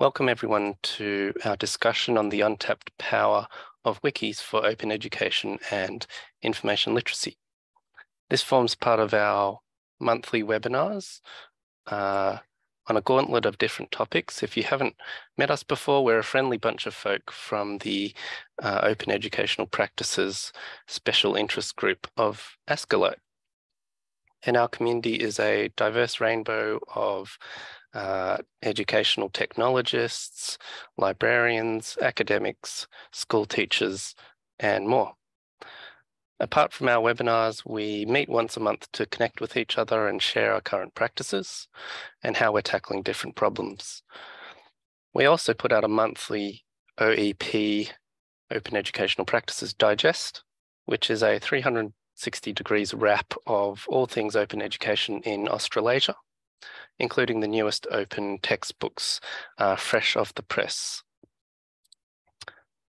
Welcome everyone to our discussion on the untapped power of wikis for open education and information literacy. This forms part of our monthly webinars uh, on a gauntlet of different topics. If you haven't met us before, we're a friendly bunch of folk from the uh, Open Educational Practices Special Interest Group of ASCILITE. And our community is a diverse rainbow of uh, educational technologists, librarians, academics, school teachers, and more. Apart from our webinars, we meet once a month to connect with each other and share our current practices and how we're tackling different problems. We also put out a monthly OEP, Open Educational Practices Digest, which is a 360 degrees wrap of all things open education in Australasia including the newest open textbooks uh, fresh off the press.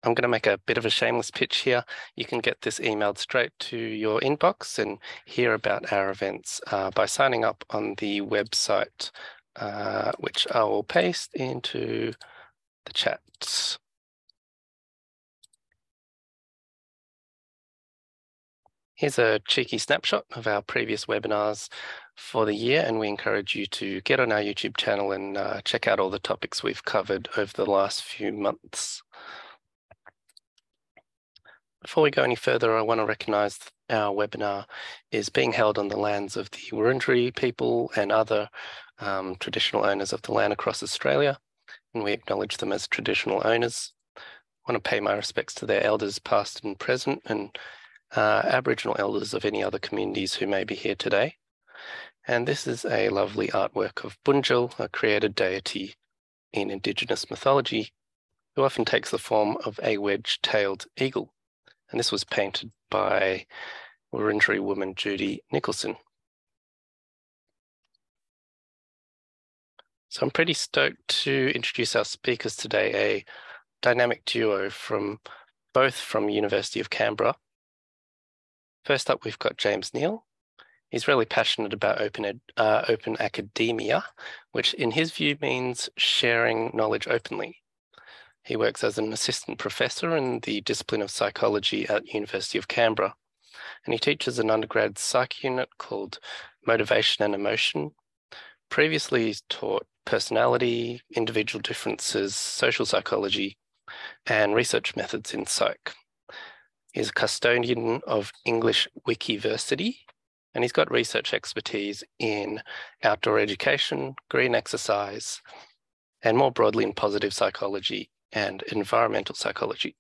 I'm going to make a bit of a shameless pitch here. You can get this emailed straight to your inbox and hear about our events uh, by signing up on the website, uh, which I will paste into the chat. Here's a cheeky snapshot of our previous webinars for the year, and we encourage you to get on our YouTube channel and uh, check out all the topics we've covered over the last few months. Before we go any further, I want to recognise our webinar is being held on the lands of the Wurundjeri people and other um, traditional owners of the land across Australia, and we acknowledge them as traditional owners. I want to pay my respects to their elders past and present and uh, Aboriginal elders of any other communities who may be here today. And this is a lovely artwork of Bunjil, a created deity in Indigenous mythology, who often takes the form of a wedge-tailed eagle. And this was painted by Wurundjeri woman Judy Nicholson. So I'm pretty stoked to introduce our speakers today, a dynamic duo from both from University of Canberra First up, we've got James Neill. He's really passionate about open, ed, uh, open academia, which in his view means sharing knowledge openly. He works as an assistant professor in the discipline of psychology at University of Canberra, and he teaches an undergrad psych unit called Motivation and Emotion. Previously, he's taught personality, individual differences, social psychology, and research methods in psych. He's a custodian of English Wikiversity, and he's got research expertise in outdoor education, green exercise, and more broadly in positive psychology and environmental psychology.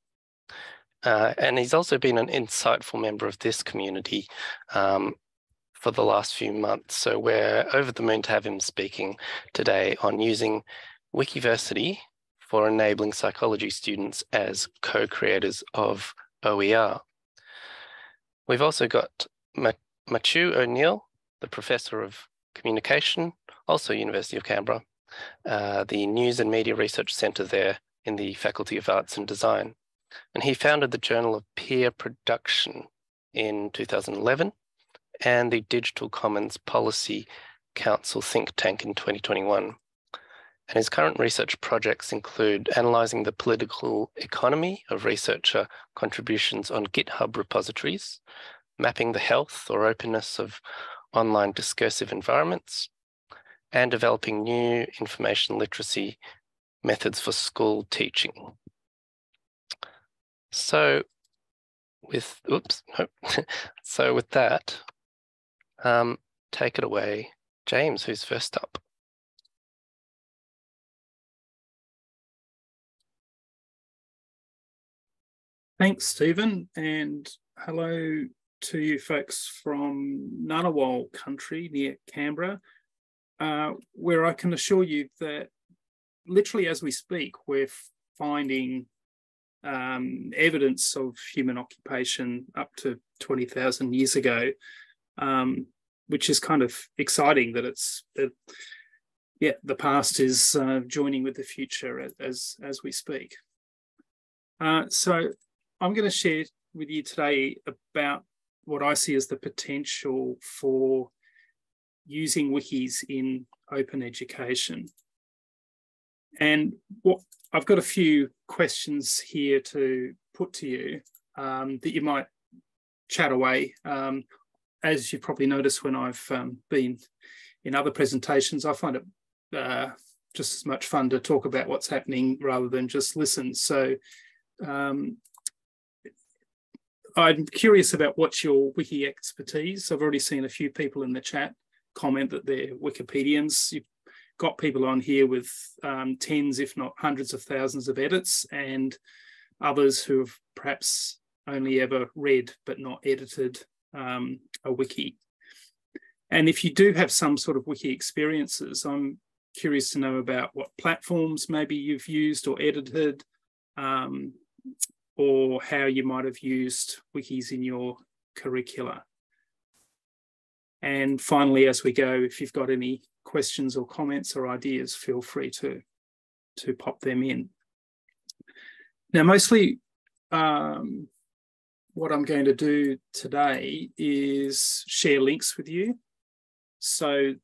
Uh, and he's also been an insightful member of this community um, for the last few months. So we're over the moon to have him speaking today on using Wikiversity for enabling psychology students as co-creators of OER. We've also got Mathieu O'Neil, the Professor of Communication, also University of Canberra, uh, the News and Media Research Centre there in the Faculty of Arts and Design. And he founded the Journal of Peer Production in 2011 and the Digital Commons Policy Council think tank in 2021. And his current research projects include analysing the political economy of researcher contributions on GitHub repositories, mapping the health or openness of online discursive environments, and developing new information literacy methods for school teaching. So with, oops, so with that, um, take it away, James, who's first up. Thanks, Stephen, and hello to you folks from Ngunnawal country near Canberra, uh, where I can assure you that literally as we speak, we're finding um, evidence of human occupation up to 20,000 years ago, um, which is kind of exciting that it's, uh, yeah, the past is uh, joining with the future as, as we speak. Uh, so I'm going to share with you today about what I see as the potential for using wikis in open education. And what I've got a few questions here to put to you um, that you might chat away. Um, as you probably noticed when I've um, been in other presentations, I find it uh, just as much fun to talk about what's happening rather than just listen. So um, I'm curious about what's your wiki expertise. I've already seen a few people in the chat comment that they're Wikipedians. You've got people on here with um, tens, if not hundreds of thousands of edits, and others who have perhaps only ever read but not edited um, a wiki. And if you do have some sort of wiki experiences, I'm curious to know about what platforms maybe you've used or edited, um, or how you might have used wikis in your curricula. And finally, as we go, if you've got any questions or comments or ideas, feel free to, to pop them in. Now, mostly um, what I'm going to do today is share links with you. So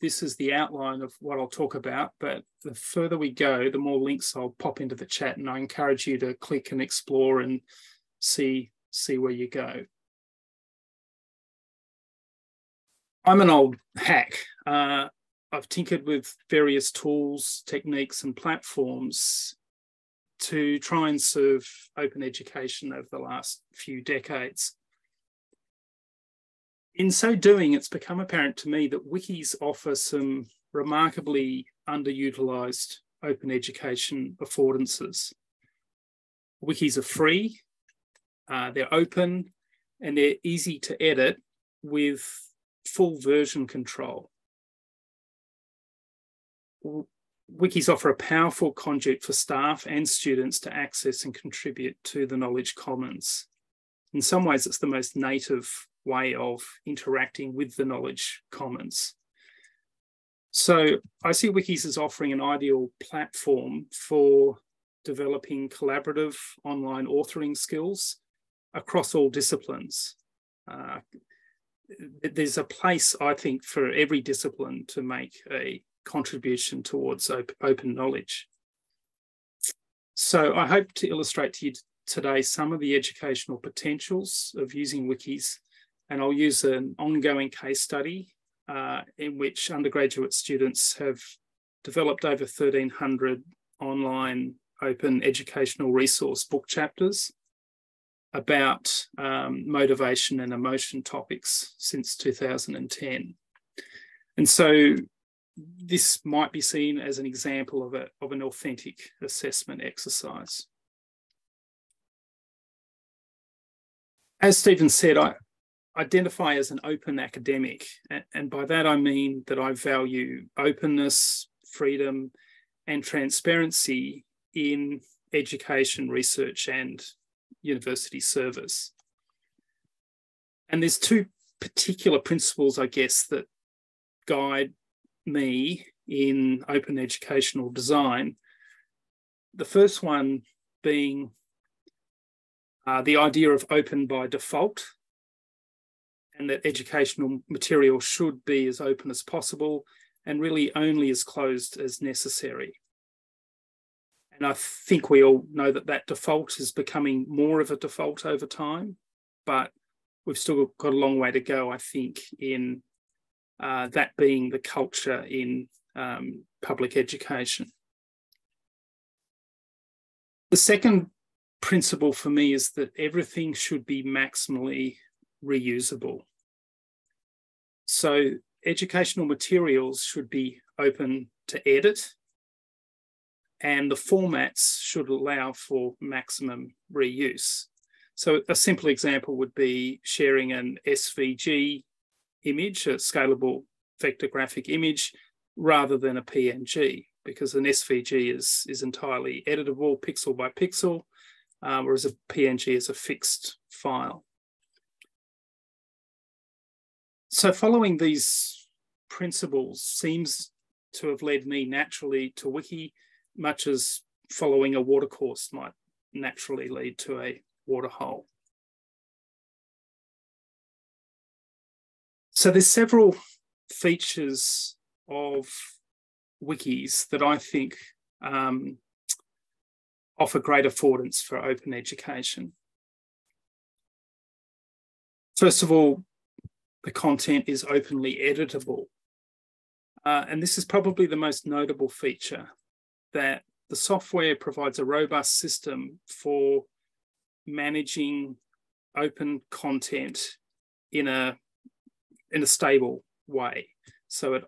this is the outline of what I'll talk about, but the further we go, the more links I'll pop into the chat and I encourage you to click and explore and see, see where you go. I'm an old hack. Uh, I've tinkered with various tools, techniques, and platforms to try and serve open education over the last few decades. In so doing, it's become apparent to me that wikis offer some remarkably underutilized open education affordances. Wikis are free, uh, they're open, and they're easy to edit with full version control. Wikis offer a powerful conduit for staff and students to access and contribute to the Knowledge Commons. In some ways, it's the most native way of interacting with the knowledge commons. So I see wikis as offering an ideal platform for developing collaborative online authoring skills across all disciplines. Uh, there's a place, I think, for every discipline to make a contribution towards op open knowledge. So I hope to illustrate to you today some of the educational potentials of using wikis and I'll use an ongoing case study uh, in which undergraduate students have developed over 1,300 online open educational resource book chapters about um, motivation and emotion topics since 2010. And so this might be seen as an example of, a, of an authentic assessment exercise. As Stephen said, I, identify as an open academic. And by that, I mean that I value openness, freedom, and transparency in education, research, and university service. And there's two particular principles, I guess, that guide me in open educational design. The first one being uh, the idea of open by default, and that educational material should be as open as possible and really only as closed as necessary. And I think we all know that that default is becoming more of a default over time, but we've still got a long way to go, I think, in uh, that being the culture in um, public education. The second principle for me is that everything should be maximally reusable. So educational materials should be open to edit and the formats should allow for maximum reuse. So a simple example would be sharing an SVG image, a scalable vector graphic image, rather than a PNG, because an SVG is, is entirely editable pixel by pixel, um, whereas a PNG is a fixed file. So following these principles seems to have led me naturally to Wiki, much as following a watercourse might naturally lead to a waterhole. So there's several features of wikis that I think um, offer great affordance for open education. First of all, the content is openly editable. Uh, and this is probably the most notable feature that the software provides a robust system for managing open content in a in a stable way. So it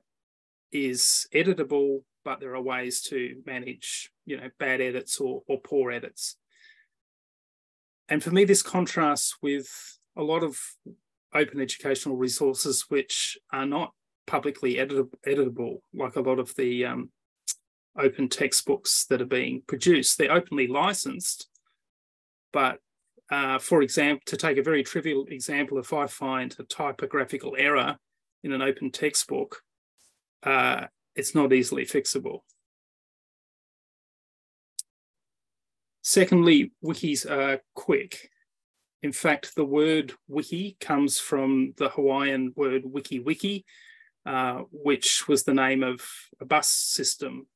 is editable, but there are ways to manage, you know, bad edits or, or poor edits. And for me, this contrasts with a lot of open educational resources which are not publicly editable, like a lot of the um, open textbooks that are being produced. They're openly licensed, but uh, for example, to take a very trivial example, if I find a typographical error in an open textbook, uh, it's not easily fixable. Secondly, wikis are quick. In fact, the word wiki comes from the Hawaiian word wiki wiki, uh, which was the name of a bus system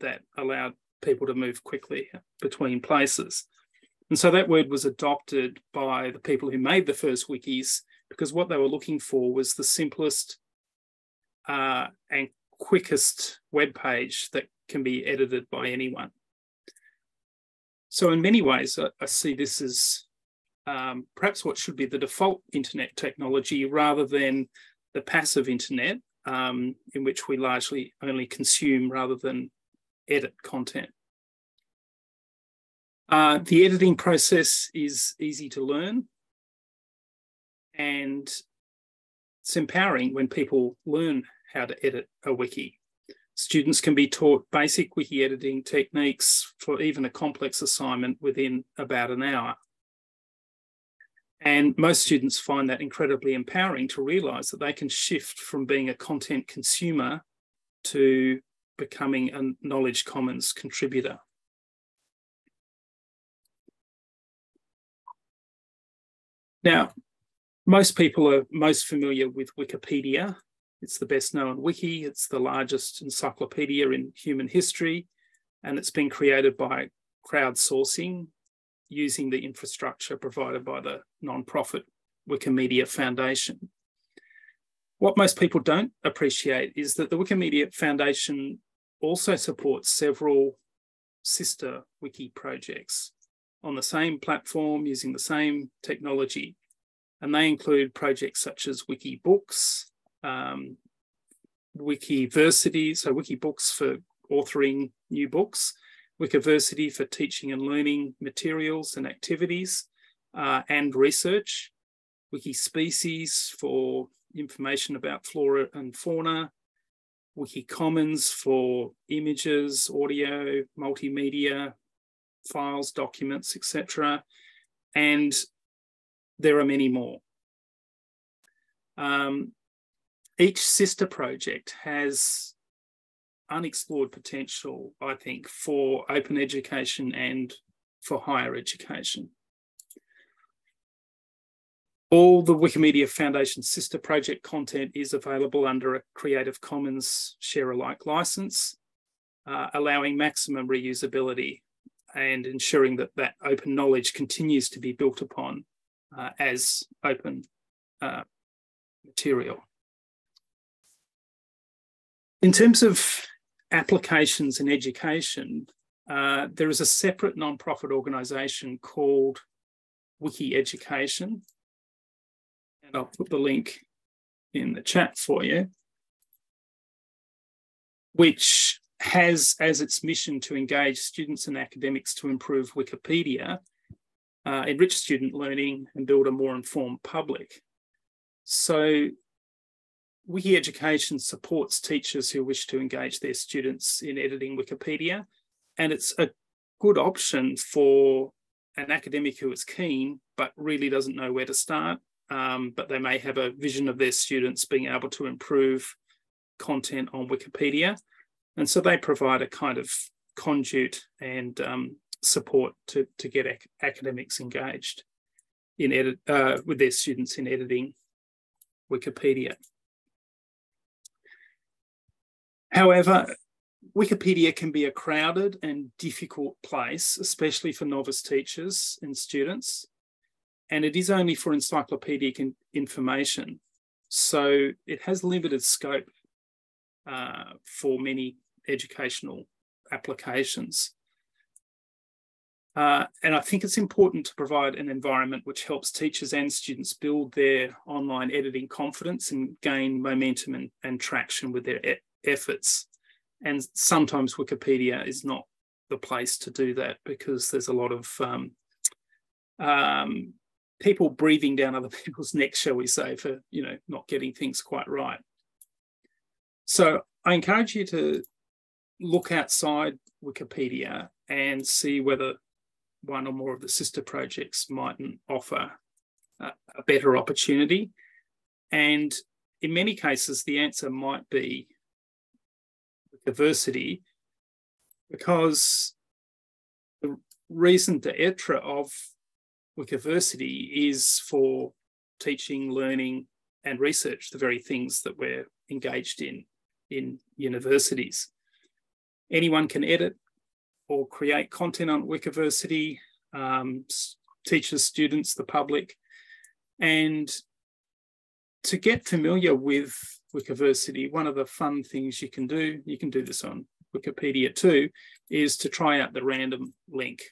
that allowed people to move quickly between places. And so that word was adopted by the people who made the first wikis because what they were looking for was the simplest uh, and quickest web page that can be edited by anyone. So in many ways, I, I see this as um, perhaps what should be the default internet technology rather than the passive internet um, in which we largely only consume rather than edit content. Uh, the editing process is easy to learn and it's empowering when people learn how to edit a wiki. Students can be taught basic wiki editing techniques for even a complex assignment within about an hour. And most students find that incredibly empowering to realize that they can shift from being a content consumer to becoming a Knowledge Commons contributor. Now, most people are most familiar with Wikipedia. It's the best known wiki, it's the largest encyclopedia in human history, and it's been created by crowdsourcing using the infrastructure provided by the nonprofit Wikimedia Foundation. What most people don't appreciate is that the Wikimedia Foundation also supports several sister wiki projects on the same platform using the same technology. And they include projects such as Wikibooks, um, Wikiversity, so Wikibooks for authoring new books, Wikiversity for teaching and learning materials and activities uh, and research, Wikispecies for information about flora and fauna, Wikicommons for images, audio, multimedia, files, documents, etc. And there are many more. Um, each sister project has unexplored potential, I think, for open education and for higher education. All the Wikimedia Foundation sister project content is available under a Creative Commons share alike license, uh, allowing maximum reusability and ensuring that that open knowledge continues to be built upon uh, as open uh, material. In terms of applications in education, uh, there is a separate nonprofit organisation called Wiki Education. And I'll put the link in the chat for you, which has as its mission to engage students and academics to improve Wikipedia, uh, enrich student learning, and build a more informed public. So, Wiki Education supports teachers who wish to engage their students in editing Wikipedia, and it's a good option for an academic who is keen but really doesn't know where to start. Um, but they may have a vision of their students being able to improve content on Wikipedia and so they provide a kind of conduit and um, support to, to get ac academics engaged in edit uh, with their students in editing Wikipedia. However, Wikipedia can be a crowded and difficult place, especially for novice teachers and students. And it is only for encyclopedic information. So it has limited scope uh, for many educational applications. Uh, and I think it's important to provide an environment which helps teachers and students build their online editing confidence and gain momentum and, and traction with their efforts. And sometimes Wikipedia is not the place to do that because there's a lot of um, um, people breathing down other people's necks, shall we say, for you know not getting things quite right. So I encourage you to look outside Wikipedia and see whether one or more of the sister projects mightn't offer a, a better opportunity. And in many cases, the answer might be Wikiversity, because the reason the d'etre of Wikiversity is for teaching, learning, and research, the very things that we're engaged in in universities. Anyone can edit or create content on Wikiversity, um, teachers, students, the public. And to get familiar with Wikiversity, one of the fun things you can do, you can do this on Wikipedia too, is to try out the random link.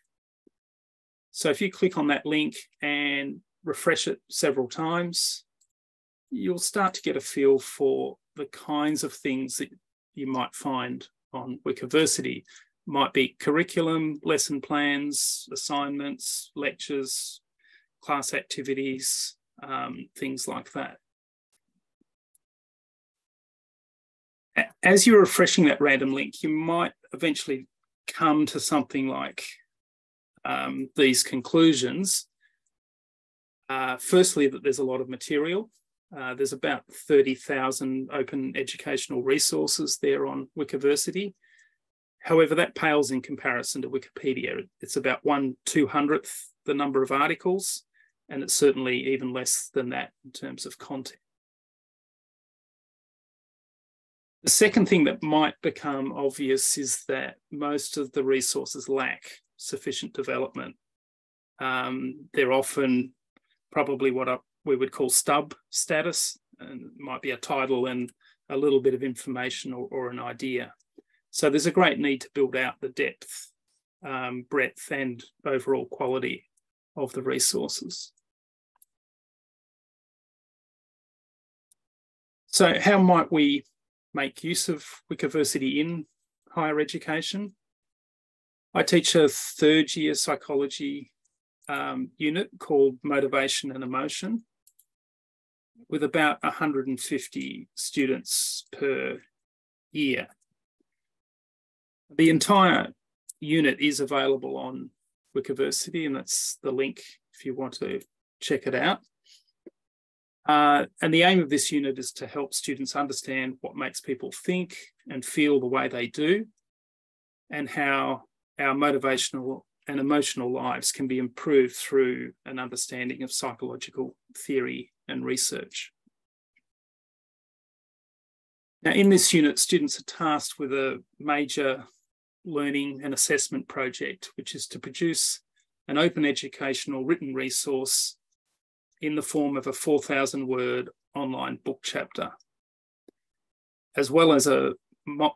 So if you click on that link and refresh it several times, you'll start to get a feel for the kinds of things that you might find on Wikiversity. Might be curriculum, lesson plans, assignments, lectures, class activities, um, things like that. As you're refreshing that random link, you might eventually come to something like um, these conclusions. Uh, firstly, that there's a lot of material uh, there's about 30,000 open educational resources there on Wikiversity. However, that pales in comparison to Wikipedia. It's about one two hundredth the number of articles, and it's certainly even less than that in terms of content. The second thing that might become obvious is that most of the resources lack sufficient development. Um, they're often probably what we would call stub status, and might be a title and a little bit of information or, or an idea. So there's a great need to build out the depth, um, breadth, and overall quality of the resources. So how might we make use of Wikiversity in higher education? I teach a third year psychology um, unit called Motivation and Emotion with about 150 students per year. The entire unit is available on Wikiversity, and that's the link if you want to check it out. Uh, and the aim of this unit is to help students understand what makes people think and feel the way they do, and how our motivational and emotional lives can be improved through an understanding of psychological theory and research. Now, in this unit, students are tasked with a major learning and assessment project, which is to produce an open educational written resource in the form of a 4,000 word online book chapter, as well as a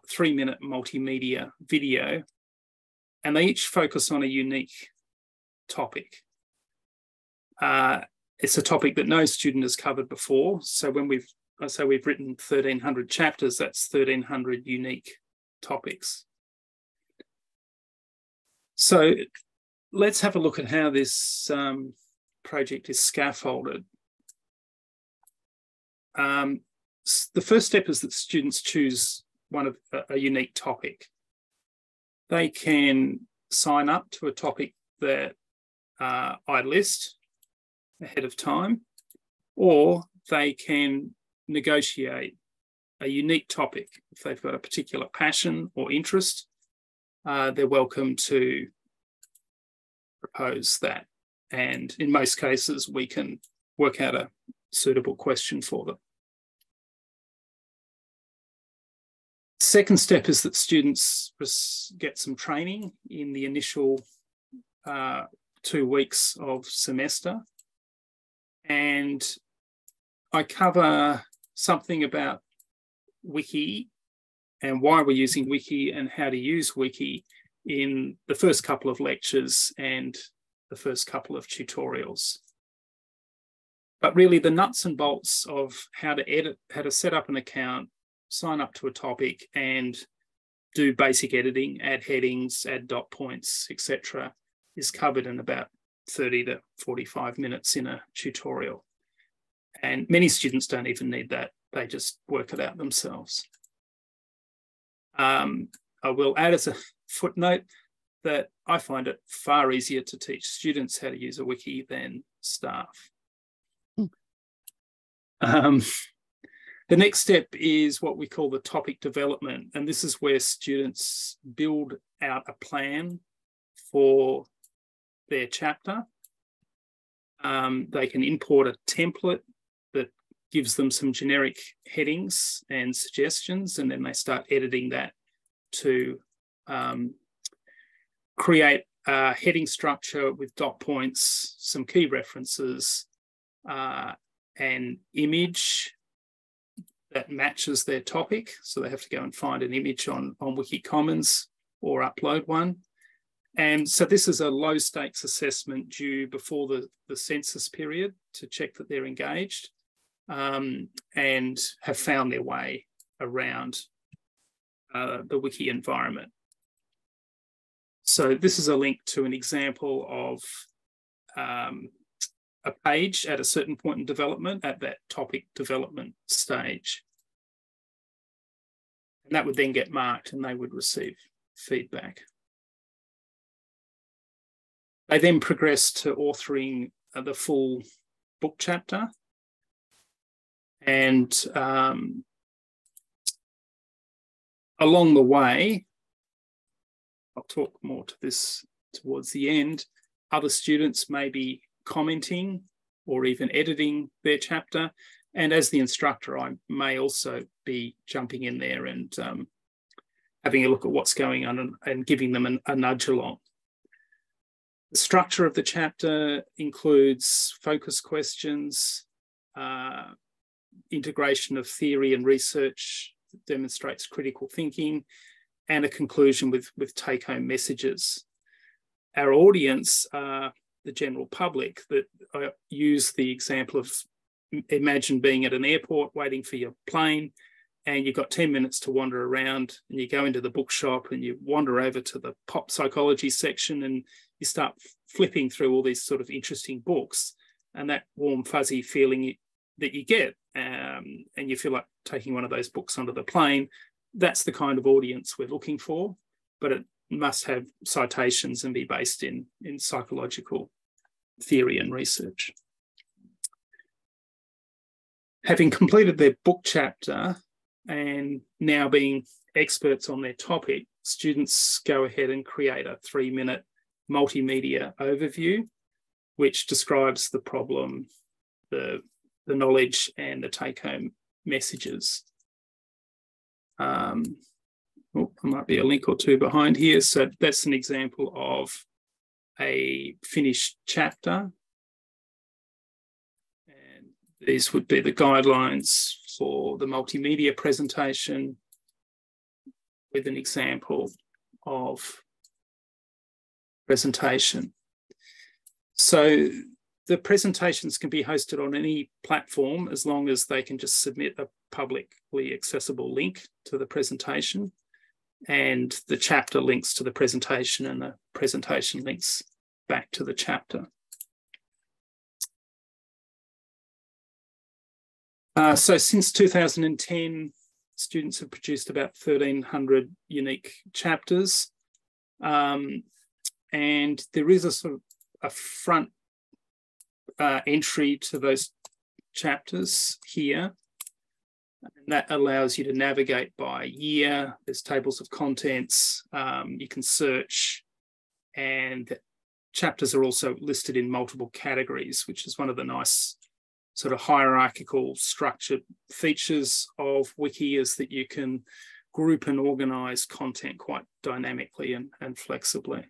three minute multimedia video. And they each focus on a unique topic. Uh, it's a topic that no student has covered before. So when we've say we've written 1300 chapters, that's 1300 unique topics. So let's have a look at how this um, project is scaffolded. Um, the first step is that students choose one of a, a unique topic. They can sign up to a topic that uh, I list ahead of time, or they can negotiate a unique topic. If they've got a particular passion or interest, uh, they're welcome to propose that. And in most cases, we can work out a suitable question for them. second step is that students get some training in the initial uh, two weeks of semester. And I cover something about Wiki and why we're using Wiki and how to use Wiki in the first couple of lectures and the first couple of tutorials. But really the nuts and bolts of how to edit, how to set up an account, sign up to a topic and do basic editing, add headings, add dot points, etc., is covered in about 30 to 45 minutes in a tutorial. And many students don't even need that. They just work it out themselves. Um, I will add as a footnote that I find it far easier to teach students how to use a wiki than staff. Hmm. Um, the next step is what we call the topic development. And this is where students build out a plan for their chapter. Um, they can import a template that gives them some generic headings and suggestions, and then they start editing that to um, create a heading structure with dot points, some key references, uh, an image that matches their topic. So they have to go and find an image on, on Wiki Commons or upload one. And so this is a low stakes assessment due before the, the census period to check that they're engaged um, and have found their way around uh, the wiki environment. So this is a link to an example of um, a page at a certain point in development at that topic development stage. And that would then get marked and they would receive feedback. They then progress to authoring the full book chapter. And um, along the way, I'll talk more to this towards the end, other students may be commenting or even editing their chapter. And as the instructor, I may also be jumping in there and um, having a look at what's going on and, and giving them an, a nudge along. The structure of the chapter includes focus questions, uh, integration of theory and research that demonstrates critical thinking, and a conclusion with, with take home messages. Our audience are the general public that I use the example of imagine being at an airport waiting for your plane and you've got 10 minutes to wander around and you go into the bookshop and you wander over to the pop psychology section and you start flipping through all these sort of interesting books and that warm fuzzy feeling that you get um, and you feel like taking one of those books onto the plane that's the kind of audience we're looking for but it must have citations and be based in in psychological theory and research having completed their book chapter and now being experts on their topic, students go ahead and create a three minute multimedia overview, which describes the problem, the, the knowledge, and the take home messages. Um, oh, there might be a link or two behind here. So that's an example of a finished chapter. And these would be the guidelines for the multimedia presentation with an example of presentation. So the presentations can be hosted on any platform as long as they can just submit a publicly accessible link to the presentation and the chapter links to the presentation and the presentation links back to the chapter. Uh, so since 2010, students have produced about 1,300 unique chapters. Um, and there is a sort of a front uh, entry to those chapters here. And that allows you to navigate by year. There's tables of contents. Um, you can search and chapters are also listed in multiple categories, which is one of the nice sort of hierarchical structured features of wiki is that you can group and organize content quite dynamically and, and flexibly.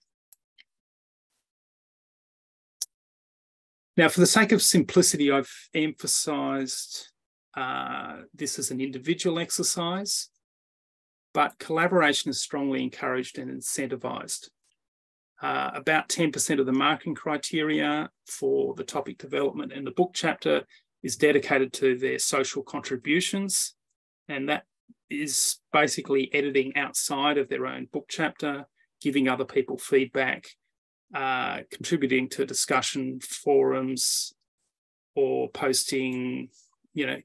Now, for the sake of simplicity, I've emphasized uh, this as an individual exercise, but collaboration is strongly encouraged and incentivized. Uh, about 10% of the marking criteria for the topic development and the book chapter is dedicated to their social contributions. And that is basically editing outside of their own book chapter, giving other people feedback, uh, contributing to discussion forums, or posting, you know,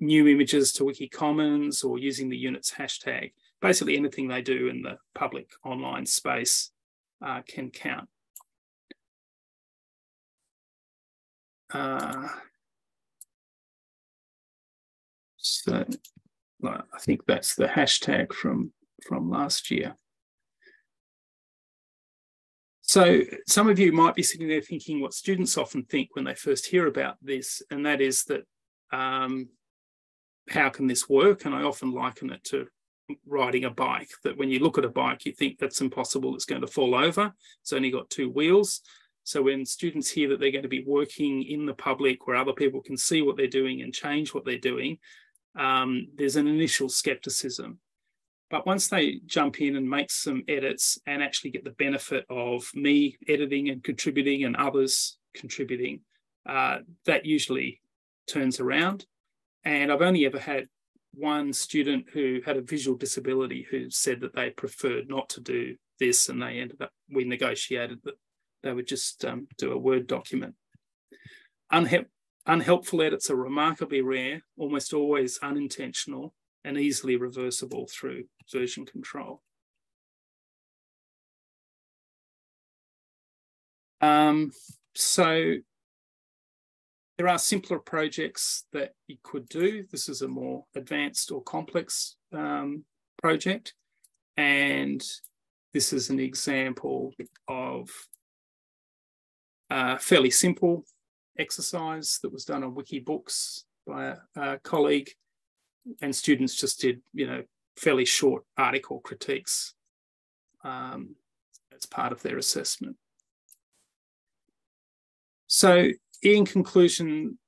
new images to Wiki Commons or using the unit's hashtag. Basically, anything they do in the public online space uh, can count. Uh, so I think that's the hashtag from, from last year. So some of you might be sitting there thinking what students often think when they first hear about this, and that is that um, how can this work? And I often liken it to riding a bike, that when you look at a bike, you think that's impossible, it's going to fall over. It's only got two wheels. So when students hear that they're going to be working in the public where other people can see what they're doing and change what they're doing, um, there's an initial skepticism. But once they jump in and make some edits and actually get the benefit of me editing and contributing and others contributing, uh, that usually turns around. And I've only ever had one student who had a visual disability who said that they preferred not to do this and they ended up, we negotiated that they would just um, do a Word document. Unhe unhelpful edits are remarkably rare, almost always unintentional and easily reversible through version control. Um, so there are simpler projects that you could do. This is a more advanced or complex um, project. And this is an example of a fairly simple exercise that was done on Wikibooks by a, a colleague. And students just did, you know, fairly short article critiques um, as part of their assessment. So in conclusion,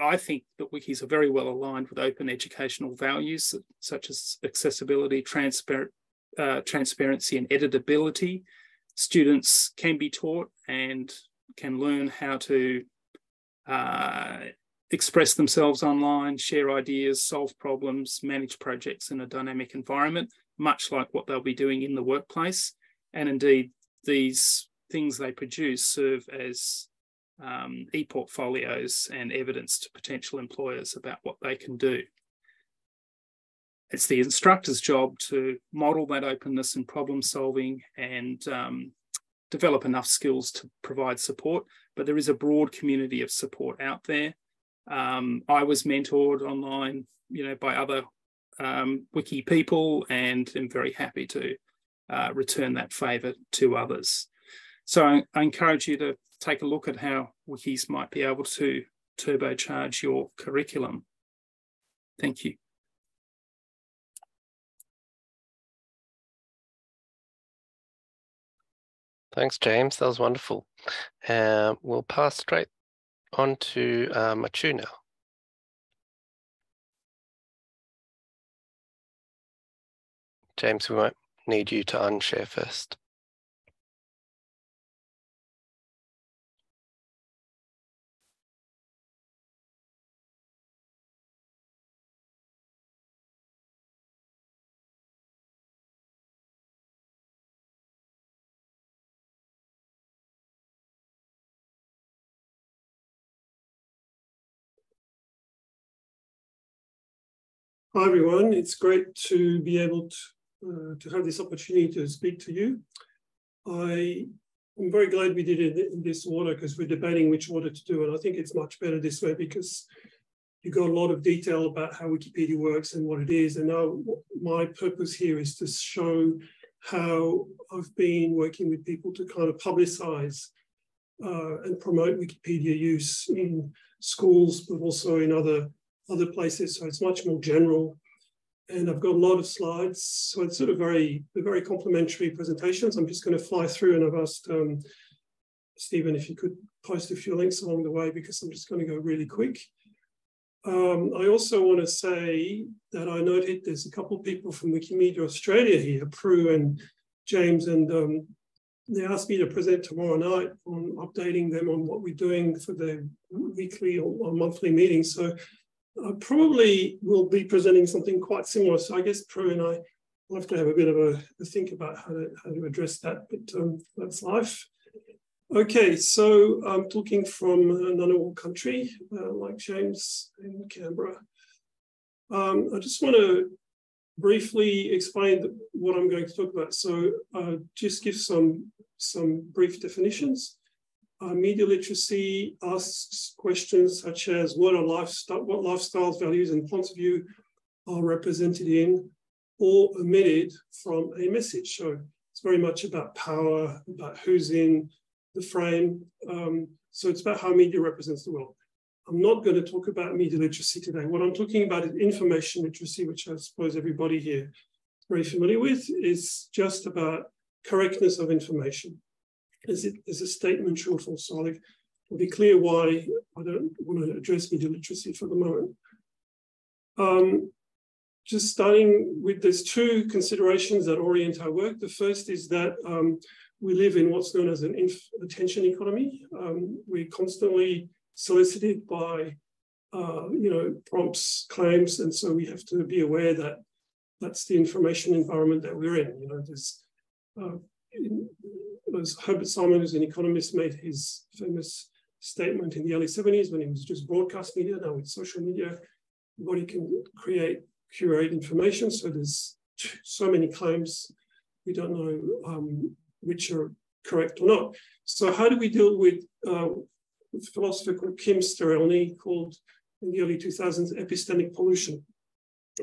I think that wikis are very well aligned with open educational values such as accessibility, transparent, uh, transparency, and editability. Students can be taught and can learn how to uh, express themselves online, share ideas, solve problems, manage projects in a dynamic environment, much like what they'll be doing in the workplace. And indeed, these things they produce serve as um, e-portfolios and evidence to potential employers about what they can do. It's the instructor's job to model that openness and problem solving and um, develop enough skills to provide support, but there is a broad community of support out there. Um, I was mentored online, you know, by other um, wiki people and am very happy to uh, return that favour to others. So I, I encourage you to take a look at how wikis might be able to turbocharge your curriculum. Thank you. Thanks, James. That was wonderful. Uh, we'll pass straight on to uh, Mathieu now. James, we might need you to unshare first. Hi, everyone. It's great to be able to, uh, to have this opportunity to speak to you. I am very glad we did it in this order because we're debating which order to do it. I think it's much better this way because you got a lot of detail about how Wikipedia works and what it is. And now my purpose here is to show how I've been working with people to kind of publicize uh, and promote Wikipedia use in schools, but also in other other places. So it's much more general. and I've got a lot of slides. So it's sort of very, very complimentary presentations. I'm just going to fly through and I've asked um, Stephen if you could post a few links along the way because I'm just going to go really quick. Um, I also want to say that I noted there's a couple of people from Wikimedia Australia here, Prue and James, and um, they asked me to present tomorrow night on updating them on what we're doing for the weekly or monthly meetings. So I probably will be presenting something quite similar. So I guess Prue and I will have to have a bit of a, a think about how to, how to address that, but um, that's life. Okay, so I'm talking from a Ngunnawal country, uh, like James in Canberra. Um, I just want to briefly explain what I'm going to talk about. So uh, just give some, some brief definitions. Uh, media literacy asks questions such as what are lifestyle, what lifestyles, values, and points of view are represented in or omitted from a message. So it's very much about power, about who's in the frame. Um, so it's about how media represents the world. I'm not going to talk about media literacy today. What I'm talking about is information literacy, which I suppose everybody here is very familiar with, is just about correctness of information. Is it is a statement true or false? I'll, I'll be clear why I don't want to address media literacy for the moment. Um, just starting with there's two considerations that orient our work. The first is that um, we live in what's known as an attention economy. Um, we're constantly solicited by, uh, you know, prompts, claims, and so we have to be aware that that's the information environment that we're in. You know, there's uh, was Herbert Simon, who's an economist, made his famous statement in the early 70s when it was just broadcast media. Now with social media, everybody can create, curate information. So there's so many claims, we don't know um, which are correct or not. So how do we deal with uh, a philosopher called Kim Sterelny called in the early 2000s epistemic pollution?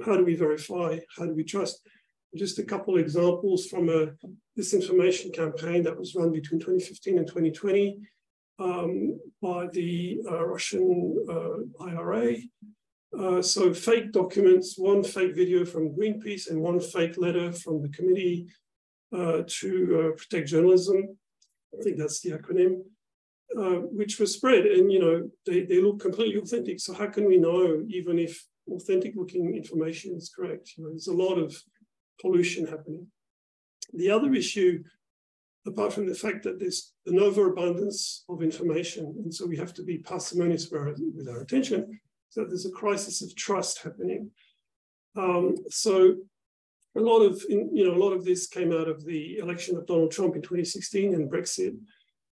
How do we verify? How do we trust? Just a couple examples from a disinformation campaign that was run between 2015 and 2020 um, by the uh, Russian uh, IRA. Uh, so fake documents, one fake video from Greenpeace and one fake letter from the Committee uh, to uh, Protect Journalism. I think that's the acronym. Uh, which was spread and you know they, they look completely authentic so how can we know even if authentic looking information is correct you know there's a lot of pollution happening. The other issue, apart from the fact that there's an overabundance of information, and so we have to be parsimonious with our attention, that there's a crisis of trust happening. Um, so a lot of you know a lot of this came out of the election of Donald Trump in 2016 and Brexit.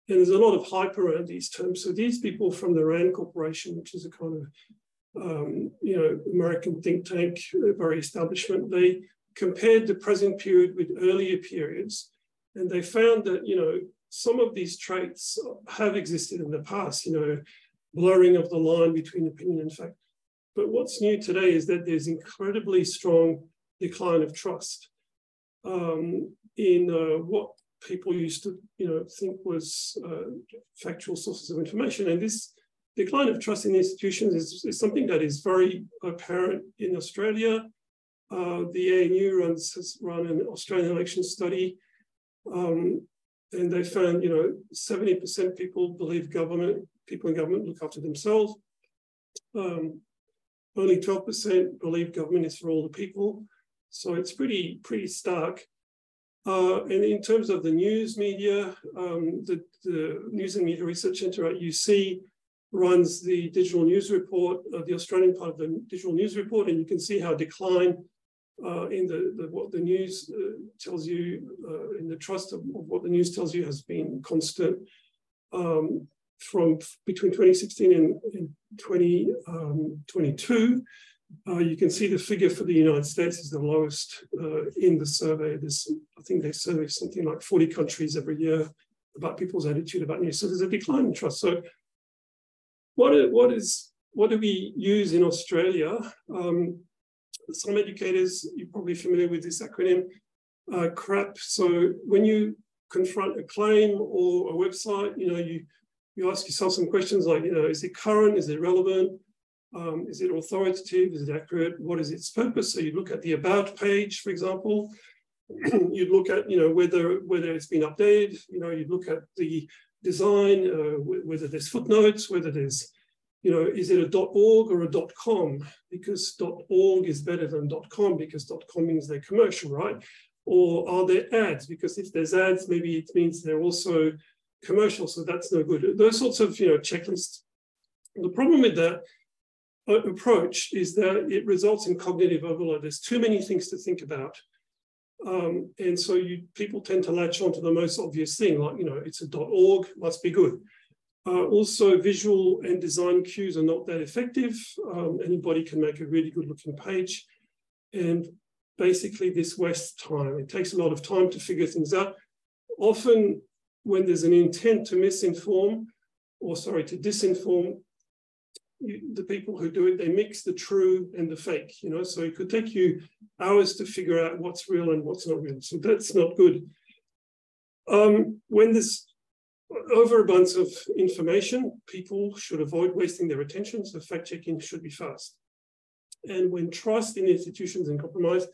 And there's a lot of hype around these terms. So these people from the RAND Corporation, which is a kind of um, you know American think tank, very establishment, they compared the present period with earlier periods, and they found that, you know, some of these traits have existed in the past, you know, blurring of the line between opinion and fact. But what's new today is that there's incredibly strong decline of trust um, in uh, what people used to, you know, think was uh, factual sources of information. And this decline of trust in institutions is, is something that is very apparent in Australia uh, the ANU runs has run an Australian election study, um, and they found, you know, 70% people believe government, people in government look after themselves. Um, only 12% believe government is for all the people. So it's pretty, pretty stark. Uh, and in terms of the news media, um, the, the News and Media Research Centre at UC runs the digital news report, uh, the Australian part of the digital news report, and you can see how decline uh, in the, the, what the news uh, tells you, uh, in the trust of, what the news tells you has been constant um, from between 2016 and, and 2022. Um, uh, you can see the figure for the United States is the lowest uh, in the survey. This, I think they survey something like 40 countries every year about people's attitude about news. So there's a decline in trust. So what, what is what do we use in Australia? Um, some educators, you're probably familiar with this acronym, uh, CRAP. So when you confront a claim or a website, you know, you, you ask yourself some questions like, you know, is it current? Is it relevant? Um, is it authoritative? Is it accurate? What is its purpose? So you look at the about page, for example. you'd look at, you know, whether whether it's been updated. You know, you'd look at the design, uh, whether there's footnotes, whether there's, you know, is it a .org or a .com? Because .org is better than .com because .com means they're commercial, right? Or are there ads? Because if there's ads, maybe it means they're also commercial, so that's no good. Those sorts of, you know, checklists. The problem with that approach is that it results in cognitive overload. There's too many things to think about. Um, and so you people tend to latch onto the most obvious thing, like, you know, it's a .org, must be good. Uh, also, visual and design cues are not that effective. Um, anybody can make a really good looking page. And basically this wastes time. It takes a lot of time to figure things out. Often when there's an intent to misinform, or sorry, to disinform, you, the people who do it, they mix the true and the fake, you know, so it could take you hours to figure out what's real and what's not real. So that's not good. Um, when there's overabundance of information, people should avoid wasting their attention, so fact checking should be fast. And when trust in institutions is compromised,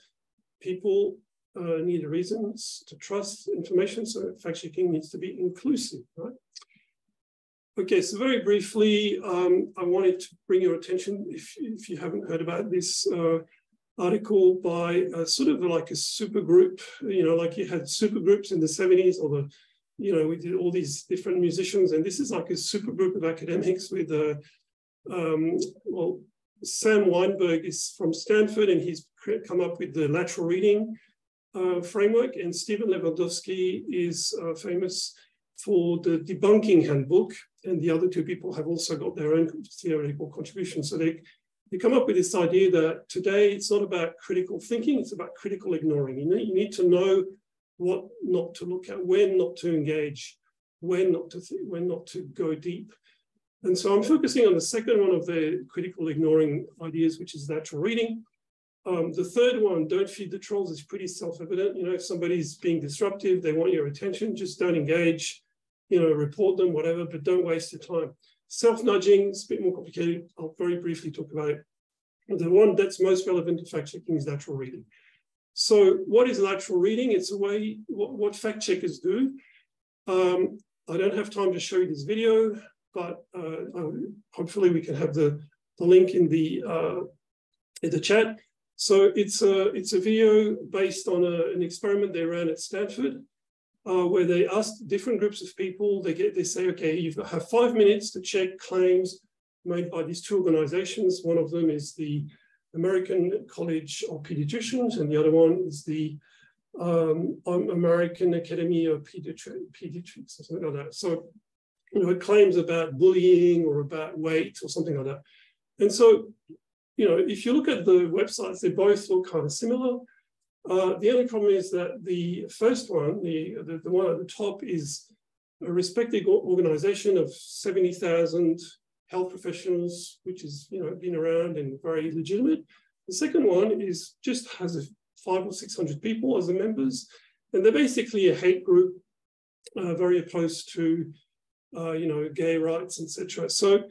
people uh, need reasons to trust information, so fact checking needs to be inclusive, right? Okay, so very briefly, um, I wanted to bring your attention, if, if you haven't heard about this uh, article by a, sort of like a super group, you know, like you had super groups in the 70s or the, you know, we did all these different musicians, and this is like a super group of academics with, uh, um, well, Sam Wineburg is from Stanford and he's come up with the lateral reading uh, framework, and Stephan Lewandowsky is uh, famous for the debunking handbook, and the other two people have also got their own theoretical contributions. So they, they come up with this idea that today it's not about critical thinking, it's about critical ignoring. You need, you need to know what not to look at, when not to engage, when not to when not to go deep. And so I'm focusing on the second one of the critical ignoring ideas, which is lateral reading. Um, the third one, don't feed the trolls, is pretty self-evident. You know, if somebody's being disruptive, they want your attention, just don't engage you know, report them, whatever, but don't waste your time. Self-nudging is a bit more complicated. I'll very briefly talk about it. The one that's most relevant to fact checking is lateral reading. So what is lateral reading? It's a way, what, what fact checkers do. Um, I don't have time to show you this video, but uh, hopefully we can have the, the link in the, uh, in the chat. So it's a, it's a video based on a, an experiment they ran at Stanford uh, where they asked different groups of people. They get they say, okay, you have five minutes to check claims made by these two organizations. One of them is the American College of Pediatricians, and the other one is the um, American Academy of Pediatri Pediatrics, or something like that. So, you know, claims about bullying or about weight or something like that. And so, you know, if you look at the websites, they both look kind of similar. Uh, the only problem is that the first one, the, the, the one at the top is a respected organization of 70,000 health professionals, which is, you know, been around and very legitimate. The second one is just has a five or 600 people as the members, and they're basically a hate group, uh, very opposed to, uh, you know, gay rights, etc. So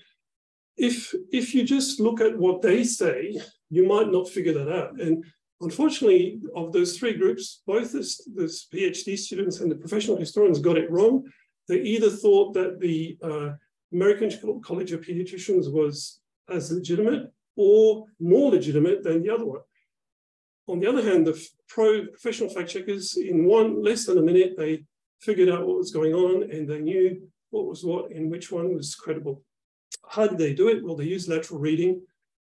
if, if you just look at what they say, you might not figure that out. And Unfortunately, of those three groups, both the, the PhD students and the professional historians got it wrong. They either thought that the uh, American College of Pediatricians was as legitimate or more legitimate than the other one. On the other hand, the pro professional fact checkers, in one less than a minute, they figured out what was going on and they knew what was what and which one was credible. How did they do it? Well, they used lateral reading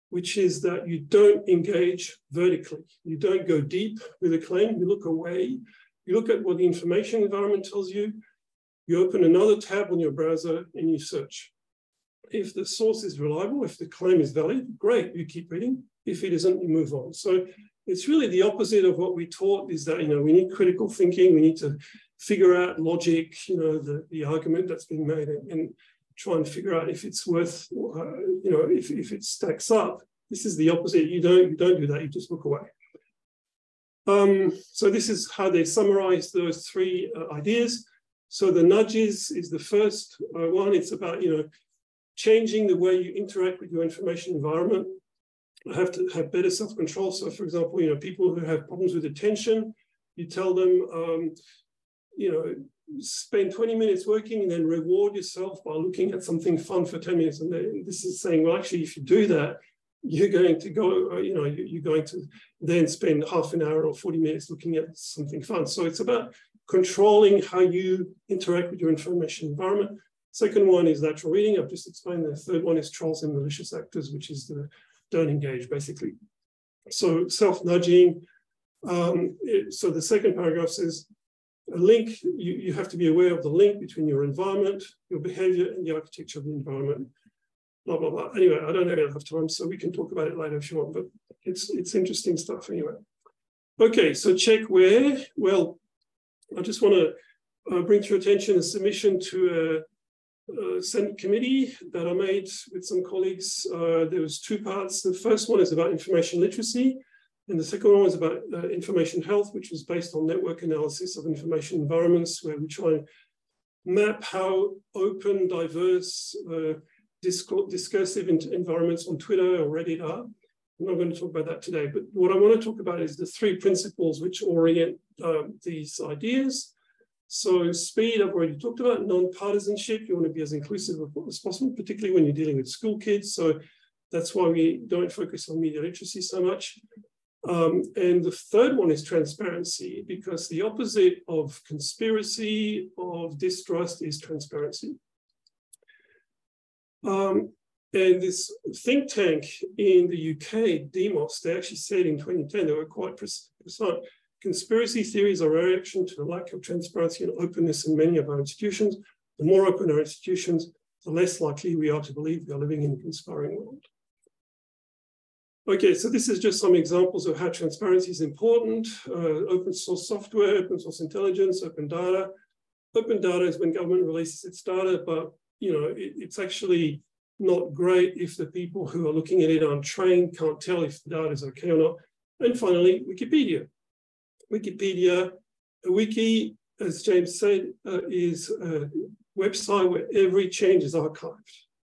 which is that you don't engage vertically. You don't go deep with a claim, you look away, you look at what the information environment tells you, you open another tab on your browser and you search. If the source is reliable, if the claim is valid, great, you keep reading. If it isn't, you move on. So it's really the opposite of what we taught is that, you know, we need critical thinking, we need to figure out logic, you know, the, the argument that's being made. And try and figure out if it's worth, uh, you know, if, if it stacks up. This is the opposite. You don't, you don't do that, you just look away. Um, so this is how they summarize those three uh, ideas. So the nudges is the first uh, one. It's about, you know, changing the way you interact with your information environment. Have to have better self-control. So for example, you know, people who have problems with attention, you tell them, um, you know, spend 20 minutes working and then reward yourself by looking at something fun for 10 minutes. And this is saying, well, actually, if you do that, you're going to go, uh, you know, you're going to then spend half an hour or 40 minutes looking at something fun. So it's about controlling how you interact with your information environment. Second one is lateral reading. I've just explained. The third one is trolls and malicious actors, which is the don't engage, basically. So self-nudging. Um, so the second paragraph says, a link, you, you have to be aware of the link between your environment, your behavior, and the architecture of the environment blah, blah, blah. Anyway, I don't have enough time, so we can talk about it later if you want, but it's, it's interesting stuff anyway. Okay, so check where. Well, I just want to uh, bring to your attention a submission to a, a, Senate committee that I made with some colleagues. Uh, there was two parts. The first one is about information literacy, and the second one was about uh, information health, which was based on network analysis of information environments, where we try and map how open, diverse, uh, discursive environments on Twitter or Reddit are. I'm not going to talk about that today, but what I want to talk about is the three principles which orient um, these ideas. So speed, I've already talked about, non-partisanship, you want to be as inclusive as possible, particularly when you're dealing with school kids. So that's why we don't focus on media literacy so much. Um, and the third one is transparency, because the opposite of conspiracy, of distrust is transparency. Um, and this think tank in the UK, Demos, they actually said in 2010, they were quite precise. Conspiracy theories are a reaction to the lack of transparency and openness in many of our institutions. The more open our institutions, the less likely we are to believe we are living in a conspiring world. Okay, so this is just some examples of how transparency is important. Uh, open source software, open source intelligence, open data. Open data is when government releases its data, but you know, it, it's actually not great if the people who are looking at it untrained can't tell if the data is okay or not. And finally, Wikipedia. Wikipedia, a wiki, as James said, uh, is a website where every change is archived.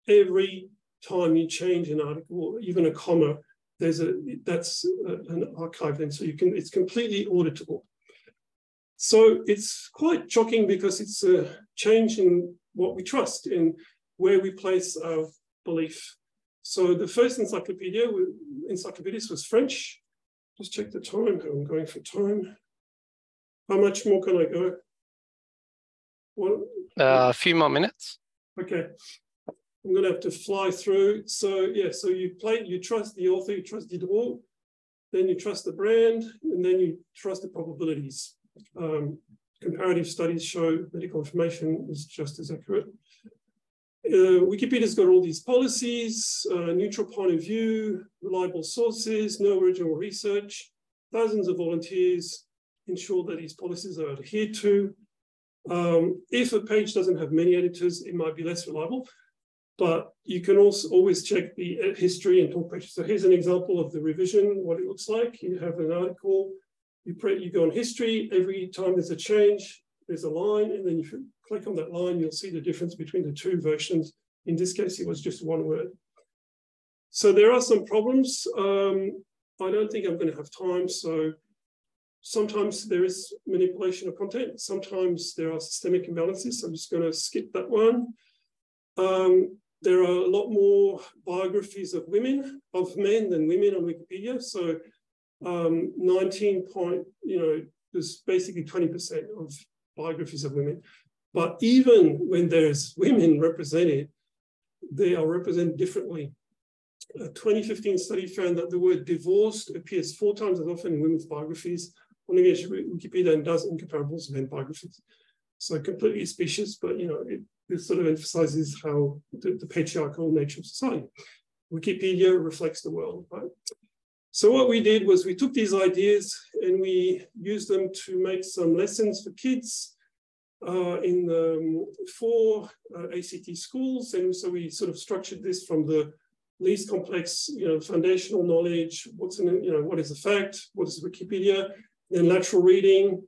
Every time you change an article, even a comma, there's a that's a, an archive then, so you can it's completely auditable. So it's quite shocking because it's a change in what we trust and where we place our belief. So the first encyclopedia, encyclopedias was French. Just check the time, I'm going for time. How much more can I go? One, uh, a few more minutes. Okay. I'm going to have to fly through. So yeah, so you play, you trust the author, you trust the Diderot, then you trust the brand, and then you trust the probabilities. Um, comparative studies show medical information is just as accurate. Uh, Wikipedia's got all these policies, uh, neutral point of view, reliable sources, no original research, thousands of volunteers ensure that these policies are adhered to. Um, if a page doesn't have many editors, it might be less reliable, but you can also always check the history and talk pages. So here's an example of the revision, what it looks like. You have an article you, you go on history, every time there's a change, there's a line, and then if you click on that line, you'll see the difference between the two versions. In this case, it was just one word. So there are some problems. Um, I don't think I'm going to have time. So sometimes there is manipulation of content. Sometimes there are systemic imbalances. I'm just going to skip that one. Um, there are a lot more biographies of women, of men than women on Wikipedia. So um, 19 point, you know, there's basically 20% of biographies of women. But even when there's women represented, they are represented differently. A 2015 study found that the word divorced appears four times as often in women's biographies on the Wikipedia and does in comparables men biographies. So completely specious, but you know, it, it sort of emphasizes how the, the patriarchal nature of society. Wikipedia reflects the world, right? So what we did was we took these ideas and we used them to make some lessons for kids uh, in the um, four uh, ACT schools. And so we sort of structured this from the least complex, you know, foundational knowledge, what's in, you know, what is a fact, what is Wikipedia, then lateral reading.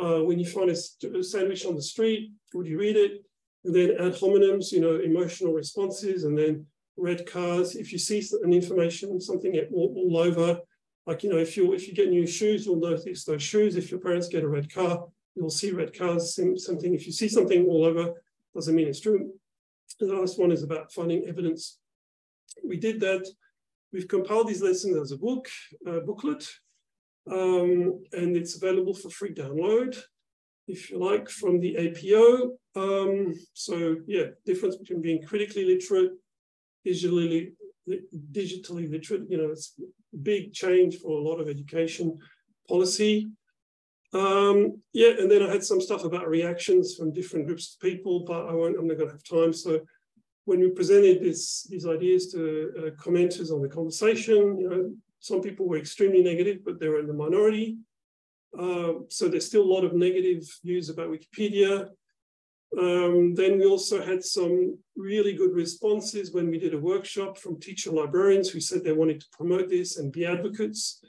Uh, when you find a, a, sandwich on the street, would you read it? And then ad hominems, you know, emotional responses, and then red cars. If you see an information, something all, all over, like, you know, if you if you get new shoes, you'll notice those shoes. If your parents get a red car, you'll see red cars, something. If you see something all over, doesn't mean it's true. The last one is about finding evidence. We did that. We've compiled these lessons as a book, a booklet, um, and it's available for free download, if you like, from the APO. Um, so yeah, difference between being critically literate, digitally, digitally literate, you know, it's a big change for a lot of education policy. Um, yeah, and then I had some stuff about reactions from different groups of people, but I won't, I'm not gonna have time. So when we presented this, these ideas to uh, commenters on the conversation, you know, some people were extremely negative, but they were in the minority. Uh, so there's still a lot of negative views about Wikipedia. Um, then we also had some really good responses when we did a workshop from teacher librarians who said they wanted to promote this and be advocates.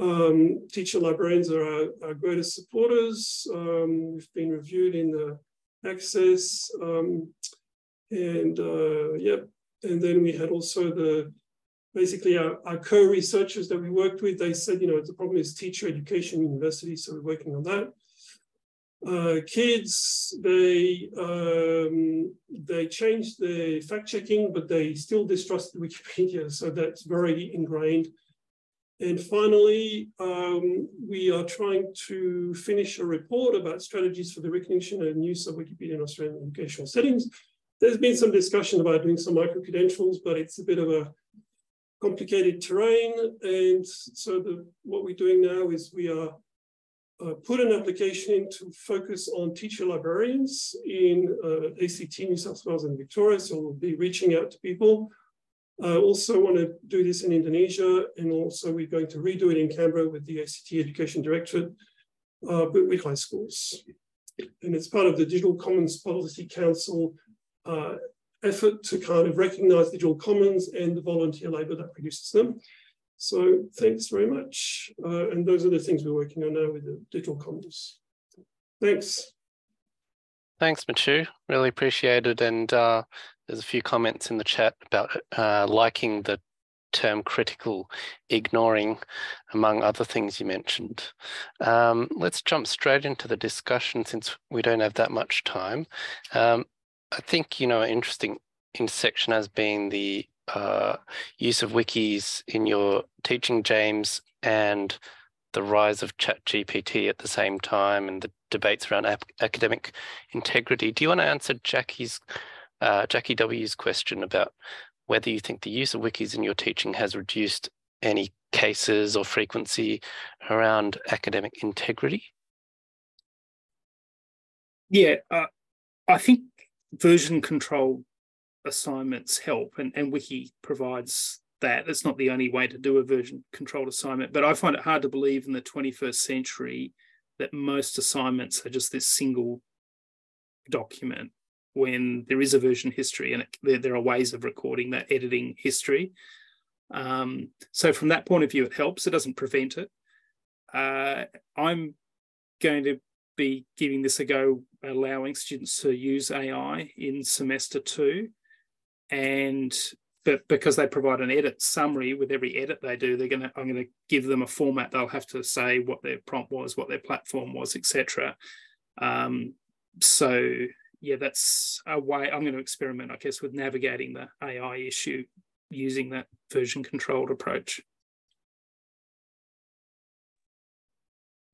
Um, teacher librarians are our, our greatest supporters. Um, we've been reviewed in the Access. Um, and uh, yep, and then we had also the basically our, our co-researchers that we worked with, they said, you know, the problem is teacher education university, so we're working on that. Uh, kids, they um, they changed the fact checking, but they still distrust Wikipedia, so that's very ingrained. And finally, um, we are trying to finish a report about strategies for the recognition and use of Wikipedia in Australian educational settings. There's been some discussion about doing some micro-credentials, but it's a bit of a complicated terrain. And so the, what we're doing now is we are uh, put an application in to focus on teacher librarians in uh, ACT, New South Wales and Victoria. So we'll be reaching out to people. I also want to do this in Indonesia, and also we're going to redo it in Canberra with the ACT Education Directorate, uh, with high schools. And it's part of the Digital Commons Policy Council uh, effort to kind of recognize digital commons and the volunteer labor that produces them. So thanks very much. Uh, and those are the things we're working on now with the digital commons. Thanks. Thanks, Mathieu. Really appreciate it. And uh, there's a few comments in the chat about uh, liking the term critical, ignoring, among other things you mentioned. Um, let's jump straight into the discussion since we don't have that much time. Um, I think, you know, an interesting intersection has been the uh, use of wikis in your teaching, James, and the rise of ChatGPT at the same time and the debates around academic integrity. Do you want to answer Jackie's, uh, Jackie W's question about whether you think the use of wikis in your teaching has reduced any cases or frequency around academic integrity? Yeah, uh, I think version control assignments help, and, and Wiki provides that. It's not the only way to do a version controlled assignment, but I find it hard to believe in the 21st century that most assignments are just this single document when there is a version history and it, there, there, are ways of recording that editing history. Um, so from that point of view, it helps. It doesn't prevent it. Uh, I'm going to be giving this a go, allowing students to use AI in semester two. And but because they provide an edit summary with every edit they do, they're gonna I'm gonna give them a format. They'll have to say what their prompt was, what their platform was, etc. Um, so yeah, that's a way I'm going to experiment, I guess, with navigating the AI issue using that version controlled approach.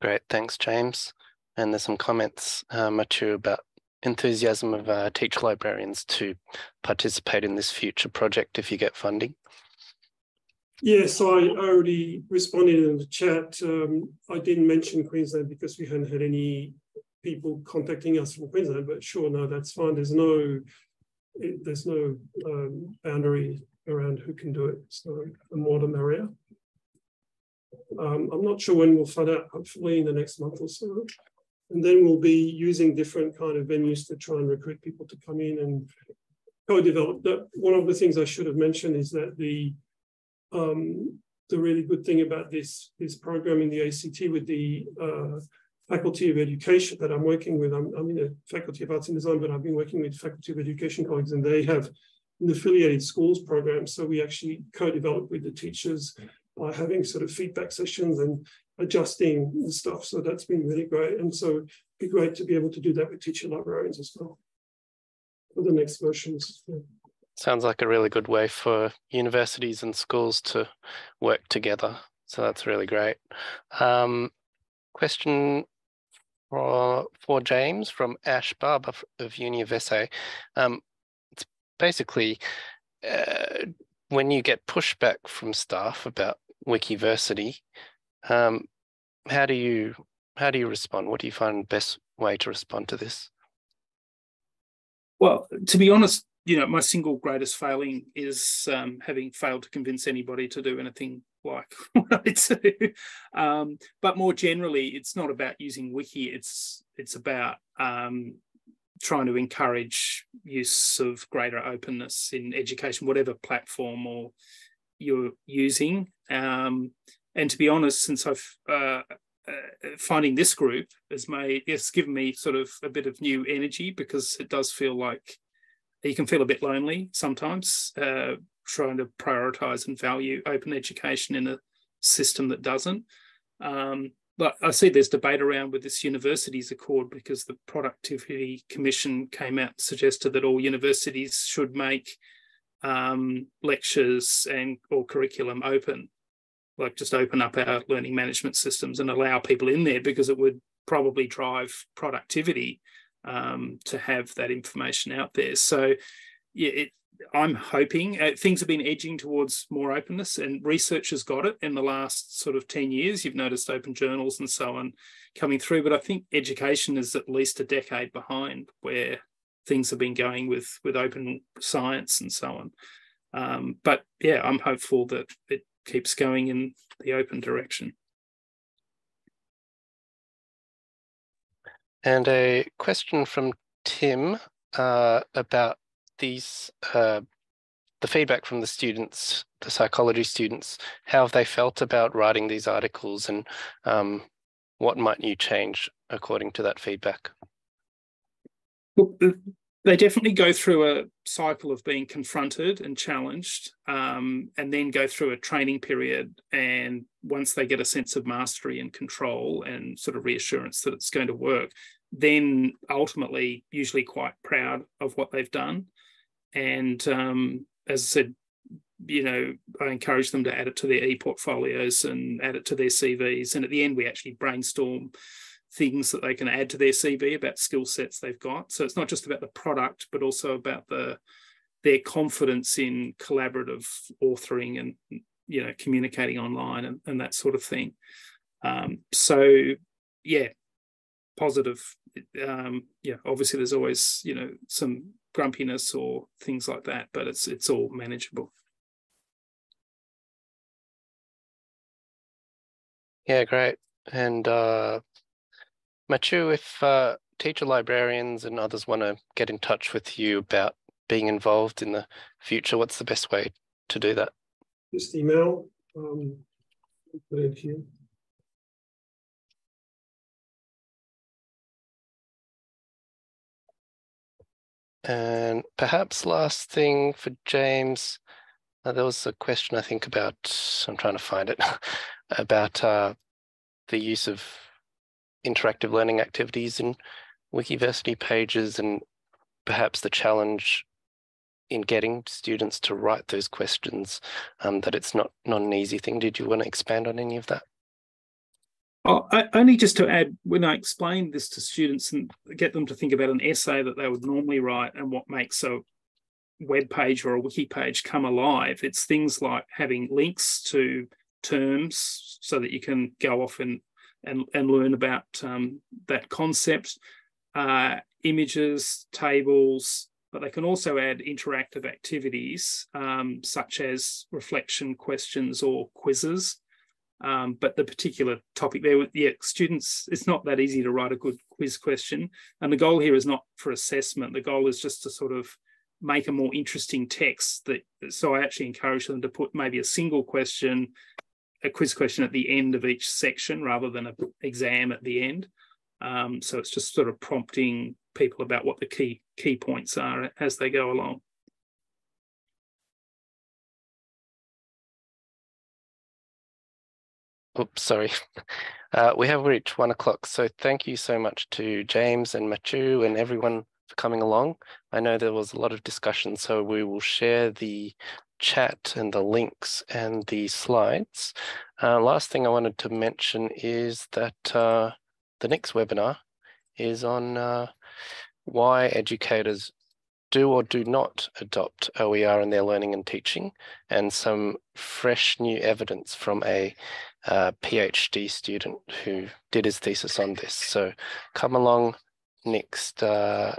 Great, thanks, James. And there's some comments, uh, Mathieu, about enthusiasm of uh, teacher librarians to participate in this future project if you get funding. Yes, I already responded in the chat. Um, I didn't mention Queensland because we hadn't had any people contacting us from Queensland, but sure, no, that's fine. There's no there's no um, boundary around who can do it. So the more the merrier. Um, I'm not sure when we'll find out, hopefully in the next month or so. And then we'll be using different kind of venues to try and recruit people to come in and co-develop. One of the things I should have mentioned is that the um, the really good thing about this this program in the ACT with the uh, faculty of education that I'm working with. I'm, I'm in the faculty of arts and design, but I've been working with faculty of education colleagues, and they have an affiliated schools program. So we actually co-develop with the teachers by having sort of feedback sessions and adjusting the stuff. So that's been really great. And so it'd be great to be able to do that with teacher librarians as well for the next versions. Yeah. Sounds like a really good way for universities and schools to work together. So that's really great. Um, question for, for James from Ash Barber of Uni of SA. Um, it's basically uh, when you get pushback from staff about Wikiversity, um, how do you how do you respond? What do you find best way to respond to this? Well, to be honest, you know, my single greatest failing is um, having failed to convince anybody to do anything like what I do. Um, but more generally, it's not about using Wiki. It's it's about um, trying to encourage use of greater openness in education, whatever platform or you're using. Um, and to be honest, since I've uh, uh, finding this group has made it's given me sort of a bit of new energy because it does feel like you can feel a bit lonely sometimes uh, trying to prioritize and value open education in a system that doesn't. Um, but I see there's debate around with this universities accord because the productivity commission came out and suggested that all universities should make um, lectures and or curriculum open, like just open up our learning management systems and allow people in there because it would probably drive productivity um, to have that information out there. So yeah, it, I'm hoping uh, things have been edging towards more openness, and research has got it in the last sort of 10 years. You've noticed open journals and so on coming through, but I think education is at least a decade behind where things have been going with, with open science and so on. Um, but yeah, I'm hopeful that it keeps going in the open direction. And a question from Tim uh, about these uh, the feedback from the students, the psychology students, how have they felt about writing these articles and um, what might you change according to that feedback? They definitely go through a cycle of being confronted and challenged, um, and then go through a training period. And once they get a sense of mastery and control and sort of reassurance that it's going to work, then ultimately, usually quite proud of what they've done. And um, as I said, you know, I encourage them to add it to their e-portfolios and add it to their CVs. And at the end, we actually brainstorm things that they can add to their CV about skill sets they've got. So it's not just about the product, but also about the their confidence in collaborative authoring and you know communicating online and, and that sort of thing. Um, so yeah, positive. Um, yeah, obviously there's always you know some grumpiness or things like that, but it's it's all manageable. Yeah, great. And uh, Mathieu, if uh, teacher librarians and others want to get in touch with you about being involved in the future, what's the best way to do that? Just email. Um, put it here. And perhaps last thing for James, uh, there was a question I think about, I'm trying to find it, about uh, the use of interactive learning activities in Wikiversity pages and perhaps the challenge in getting students to write those questions, um, that it's not, not an easy thing. Did you want to expand on any of that? Oh, I, only just to add, when I explain this to students and get them to think about an essay that they would normally write and what makes a web page or a wiki page come alive, it's things like having links to terms so that you can go off and and, and learn about um, that concept, uh, images, tables, but they can also add interactive activities um, such as reflection questions or quizzes um, but the particular topic there, yeah, students, it's not that easy to write a good quiz question. And the goal here is not for assessment. The goal is just to sort of make a more interesting text that so I actually encourage them to put maybe a single question, a quiz question at the end of each section rather than an exam at the end. Um, so it's just sort of prompting people about what the key key points are as they go along. Oops, sorry. Uh, we have reached one o'clock, so thank you so much to James and Mathieu and everyone for coming along. I know there was a lot of discussion, so we will share the chat and the links and the slides. Uh, last thing I wanted to mention is that uh, the next webinar is on uh, why educators do or do not adopt OER in their learning and teaching, and some fresh new evidence from a uh, PhD student who did his thesis on this. So come along next uh,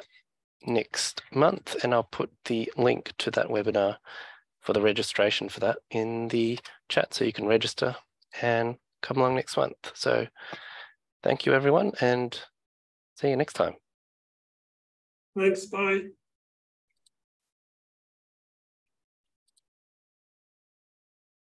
next month, and I'll put the link to that webinar for the registration for that in the chat, so you can register and come along next month. So thank you, everyone, and see you next time. Thanks. Bye.